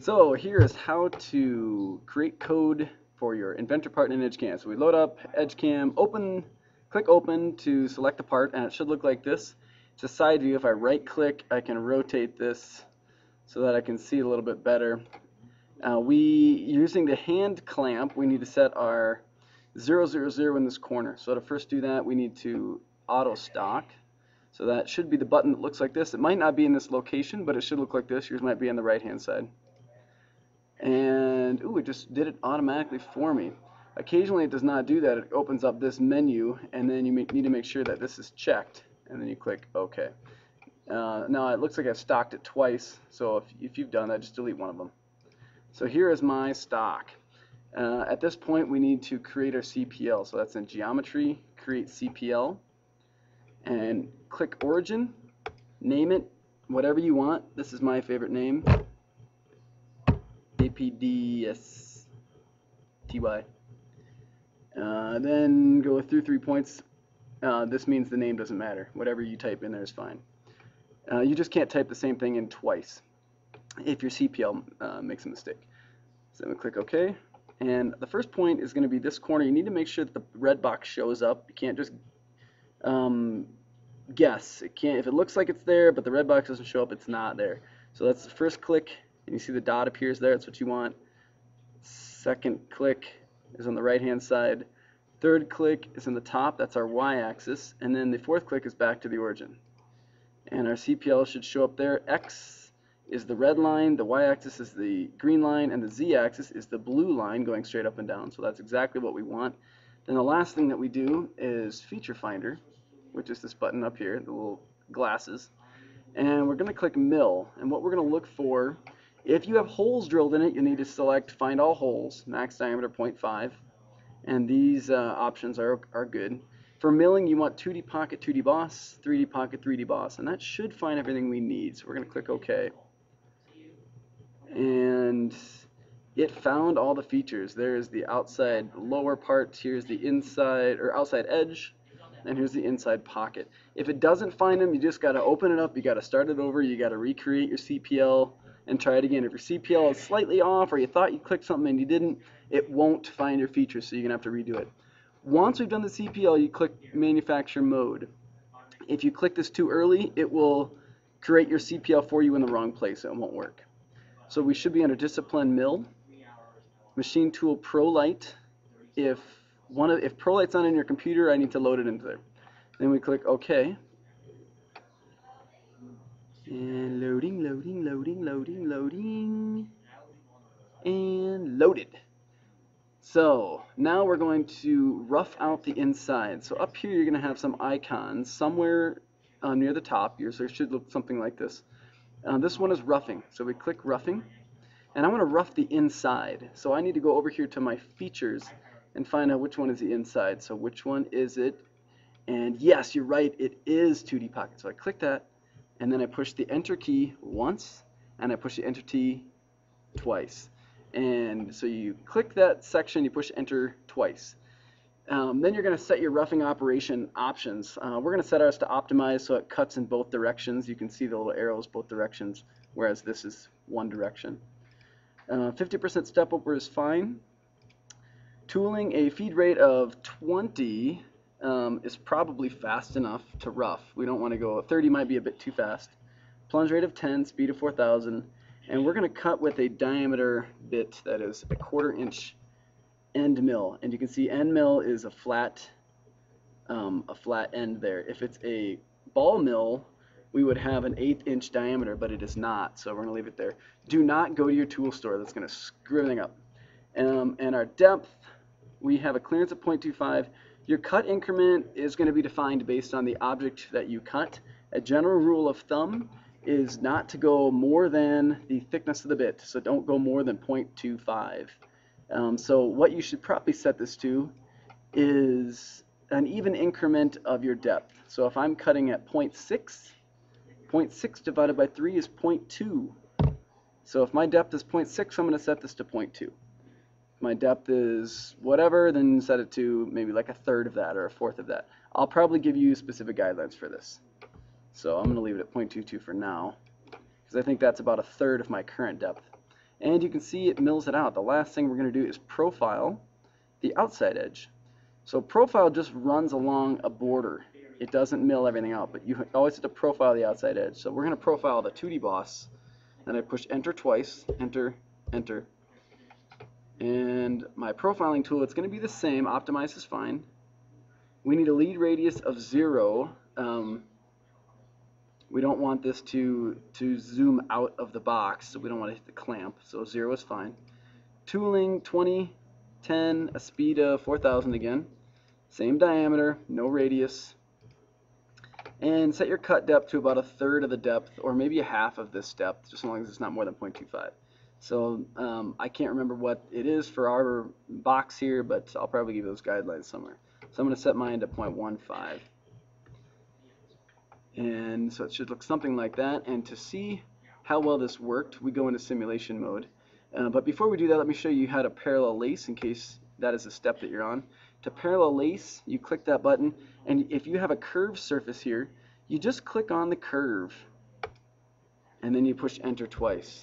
So here is how to create code for your Inventor part in EdgeCam. So we load up EdgeCam, open, click open to select the part, and it should look like this. It's a side view. If I right click, I can rotate this so that I can see a little bit better. Uh, we, using the hand clamp, we need to set our 000 in this corner. So to first do that, we need to auto stock. So that should be the button that looks like this. It might not be in this location, but it should look like this. Yours might be on the right hand side and ooh, it just did it automatically for me. Occasionally it does not do that. It opens up this menu and then you need to make sure that this is checked and then you click OK. Uh, now it looks like I've stocked it twice so if, if you've done that just delete one of them. So here is my stock. Uh, at this point we need to create our CPL so that's in geometry create CPL and click origin name it whatever you want this is my favorite name APDSTY. Uh, then go through three points. Uh, this means the name doesn't matter. Whatever you type in there is fine. Uh, you just can't type the same thing in twice if your CPL uh, makes a mistake. So I'm going to click OK. And the first point is going to be this corner. You need to make sure that the red box shows up. You can't just um, guess. It can't. If it looks like it's there, but the red box doesn't show up, it's not there. So that's the first click and you see the dot appears there, that's what you want. Second click is on the right hand side. Third click is in the top, that's our y-axis, and then the fourth click is back to the origin. And our CPL should show up there. X is the red line, the y-axis is the green line, and the z-axis is the blue line going straight up and down. So that's exactly what we want. Then the last thing that we do is Feature Finder, which is this button up here, the little glasses. And we're going to click Mill. And what we're going to look for if you have holes drilled in it, you need to select Find All Holes, max diameter 0.5, and these uh, options are, are good. For milling, you want 2D Pocket, 2D Boss, 3D Pocket, 3D Boss, and that should find everything we need. So we're going to click OK. And it found all the features. There's the outside lower part, here's the inside, or outside edge, and here's the inside pocket. If it doesn't find them, you just got to open it up, you got to start it over, you got to recreate your CPL, and try it again. If your CPL is slightly off or you thought you clicked something and you didn't, it won't find your feature, so you're going to have to redo it. Once we've done the CPL, you click manufacture mode. If you click this too early, it will create your CPL for you in the wrong place. It won't work. So we should be under discipline mill, machine tool ProLite. If one of if ProLite's not in your computer, I need to load it into there. Then we click OK. And loading, loading, loading, loading, loading. And loaded. So now we're going to rough out the inside. So up here you're going to have some icons somewhere uh, near the top. Yours there should look something like this. Uh, this one is roughing. So we click roughing. And I want to rough the inside. So I need to go over here to my features and find out which one is the inside. So which one is it? And yes, you're right, it is 2D Pocket. So I click that and then I push the enter key once and I push the enter key twice. And so you click that section, you push enter twice. Um, then you're going to set your roughing operation options. Uh, we're going to set ours to optimize so it cuts in both directions. You can see the little arrows both directions, whereas this is one direction. 50% uh, step over is fine. Tooling a feed rate of 20 um, is probably fast enough to rough. We don't want to go, 30 might be a bit too fast. Plunge rate of 10, speed of 4,000, and we're going to cut with a diameter bit that is a quarter inch end mill. And you can see end mill is a flat, um, a flat end there. If it's a ball mill, we would have an eighth inch diameter, but it is not, so we're going to leave it there. Do not go to your tool store. That's going to screw everything up. Um, and our depth, we have a clearance of 0.25. Your cut increment is going to be defined based on the object that you cut. A general rule of thumb is not to go more than the thickness of the bit, so don't go more than 0.25. Um, so what you should probably set this to is an even increment of your depth. So if I'm cutting at 0.6, 0.6 divided by 3 is 0.2. So if my depth is 0.6, I'm going to set this to 0.2 my depth is whatever, then set it to maybe like a third of that or a fourth of that. I'll probably give you specific guidelines for this. So I'm going to leave it at 0.22 for now because I think that's about a third of my current depth. And you can see it mills it out. The last thing we're going to do is profile the outside edge. So profile just runs along a border. It doesn't mill everything out, but you always have to profile the outside edge. So we're going to profile the 2D boss. And I push enter twice, enter, enter. And my profiling tool, it's going to be the same. Optimize is fine. We need a lead radius of zero. Um, we don't want this to, to zoom out of the box, so we don't want to hit the clamp, so 0 is fine. Tooling 20, 10, a speed of 4,000 again. Same diameter, no radius. And set your cut depth to about a third of the depth, or maybe a half of this depth, just as long as it's not more than 0.25. So um, I can't remember what it is for our box here, but I'll probably give those guidelines somewhere. So I'm going to set mine to 0.15 and so it should look something like that. And to see how well this worked we go into simulation mode. Uh, but before we do that let me show you how to parallel lace in case that is a step that you're on. To parallel lace you click that button. And if you have a curved surface here you just click on the curve. And then you push enter twice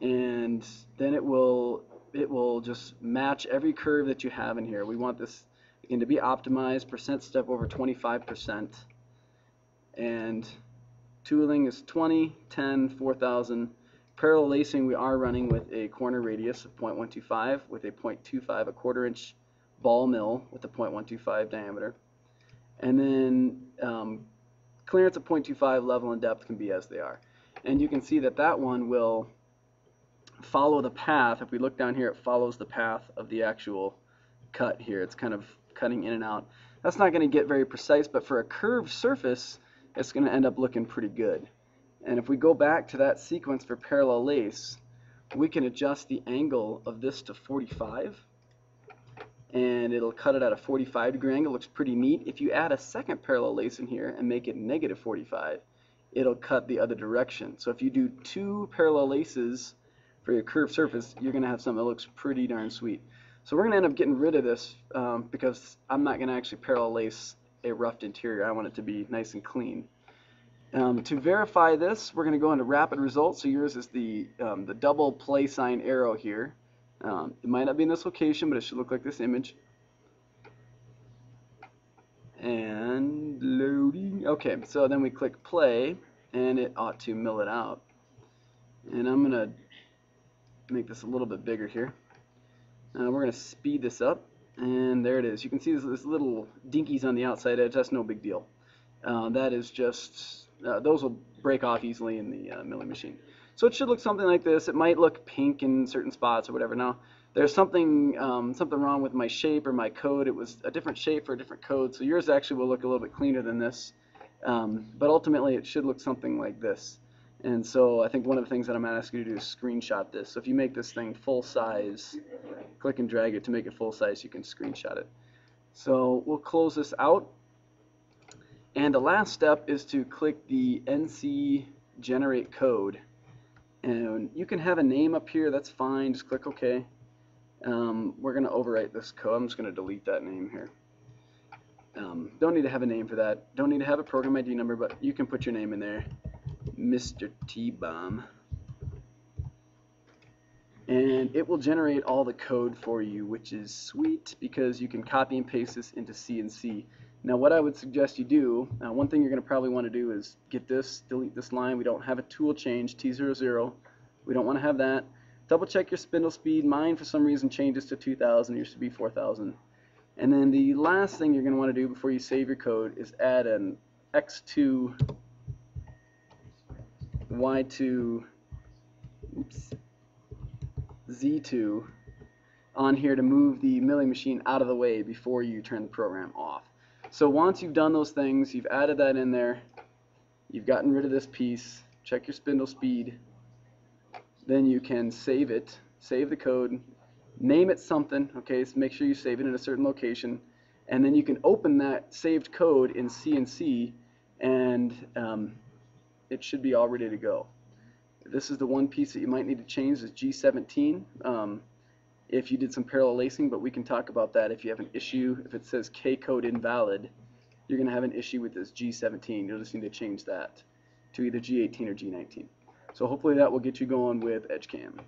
and then it will it will just match every curve that you have in here we want this again to be optimized percent step over 25 percent and tooling is 20, 10, 4000. Parallel lacing we are running with a corner radius of 0.125 with a 0.25, a quarter inch ball mill with a 0.125 diameter. And then um, clearance of 0.25 level and depth can be as they are. And you can see that that one will follow the path. If we look down here, it follows the path of the actual cut here. It's kind of cutting in and out. That's not going to get very precise, but for a curved surface, it's going to end up looking pretty good. And if we go back to that sequence for parallel lace, we can adjust the angle of this to 45 and it'll cut it at a 45 degree angle. looks pretty neat. If you add a second parallel lace in here and make it negative 45, it'll cut the other direction. So if you do two parallel laces for your curved surface, you're going to have something that looks pretty darn sweet. So we're going to end up getting rid of this um, because I'm not going to actually parallel lace a roughed interior. I want it to be nice and clean. Um, to verify this, we're going to go into rapid results. So yours is the, um, the double play sign arrow here. Um, it might not be in this location, but it should look like this image. And loading. Okay, so then we click play, and it ought to mill it out. And I'm going to make this a little bit bigger here. Uh, we're going to speed this up and there it is. You can see this, little dinkies on the outside edge. That's no big deal. Uh, that is just, uh, those will break off easily in the uh, milling machine. So it should look something like this. It might look pink in certain spots or whatever. Now, there's something um, something wrong with my shape or my code. It was a different shape for a different code. So yours actually will look a little bit cleaner than this. Um, but ultimately, it should look something like this. And so I think one of the things that I'm going to ask you to do is screenshot this. So if you make this thing full size, click and drag it to make it full size, you can screenshot it. So we'll close this out. And the last step is to click the NC generate code. And you can have a name up here, that's fine, just click OK. Um, we're going to overwrite this code. I'm just going to delete that name here. Um, don't need to have a name for that. Don't need to have a program ID number, but you can put your name in there. Mr. T-Bomb. And it will generate all the code for you, which is sweet because you can copy and paste this into CNC. Now what I would suggest you do, uh, one thing you're going to probably want to do is get this, delete this line. We don't have a tool change, T00. We don't want to have that. Double check your spindle speed. Mine for some reason changes to 2000. It used to be 4000. And then the last thing you're going to want to do before you save your code is add an X2 Y2, oops, Z2 on here to move the milling machine out of the way before you turn the program off. So once you've done those things, you've added that in there, you've gotten rid of this piece, check your spindle speed, then you can save it, save the code, name it something, okay, so make sure you save it in a certain location, and then you can open that saved code in CNC and um, it should be all ready to go. This is the one piece that you might need to change is G17 um, if you did some parallel lacing, but we can talk about that if you have an issue. If it says K code invalid, you're going to have an issue with this G17. You'll just need to change that to either G18 or G19. So hopefully that will get you going with EdgeCam.